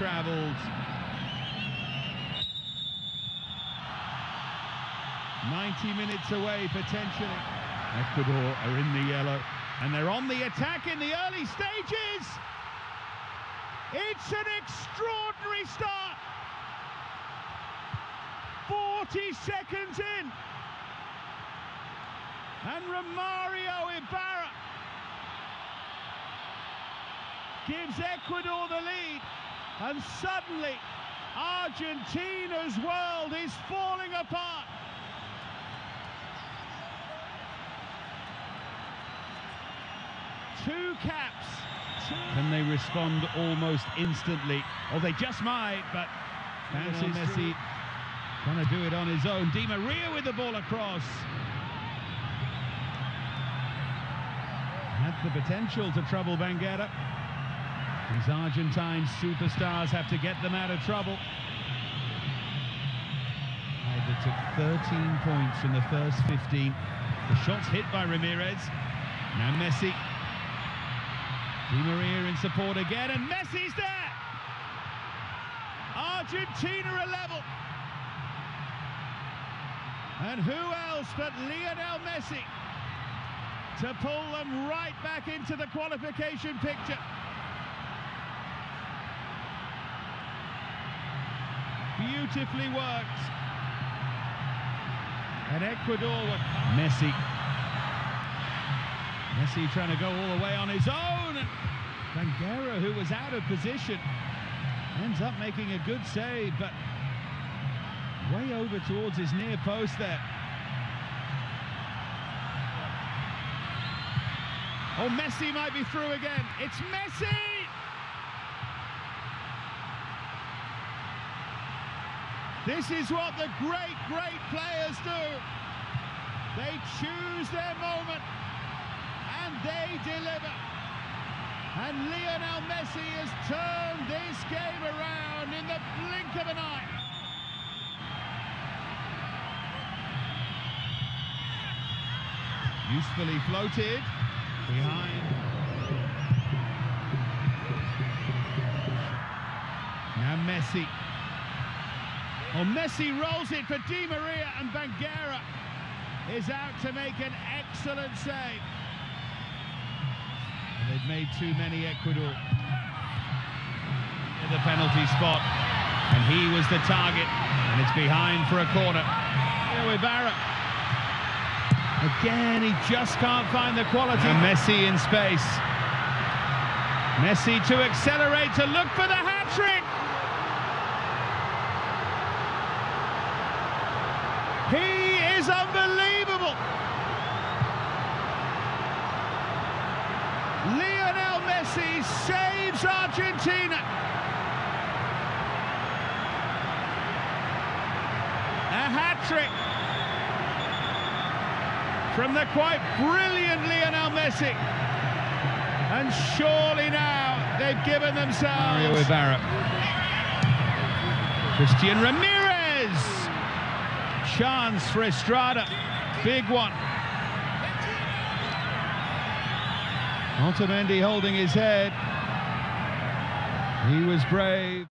travelled. Ninety minutes away potentially. Ecuador are in the yellow, and they're on the attack in the early stages. It's an extraordinary start. 40 seconds in. And Romario Ibarra gives Ecuador the lead. And suddenly, Argentina's world is falling apart. Two caps. Can they respond almost instantly? Oh, they just might, but Lionel Messi trying to do it on his own. Di Maria with the ball across. Had the potential to trouble Banguera. These Argentine superstars have to get them out of trouble. They took 13 points from the first 15. The shots hit by Ramirez. Now Messi. Di Maria in support again, and Messi's there! Argentina are level. And who else but Lionel Messi to pull them right back into the qualification picture. Beautifully worked. And Ecuador were Messi. Messi trying to go all the way on his own. And Banguera, who was out of position, ends up making a good save, but way over towards his near post there. Oh, Messi might be through again. It's Messi! This is what the great, great players do. They choose their moment and they deliver. And Lionel Messi has turned this game around in the blink of an eye. Usefully floated behind. Now Messi. Oh, Messi rolls it for Di Maria and Banguera is out to make an excellent save. And they've made too many Ecuador. In the penalty spot, and he was the target, and it's behind for a corner. Here Ibarra. Again, he just can't find the quality. And Messi in space. Messi to accelerate, to look for the hat-trick. He is unbelievable. Lionel Messi saves Argentina. A hat-trick from the quite brilliant Lionel Messi. And surely now they've given themselves... Mario Ibarra. Christian Ramirez. Chance for Estrada. Big one. Otamendi holding his head. He was brave.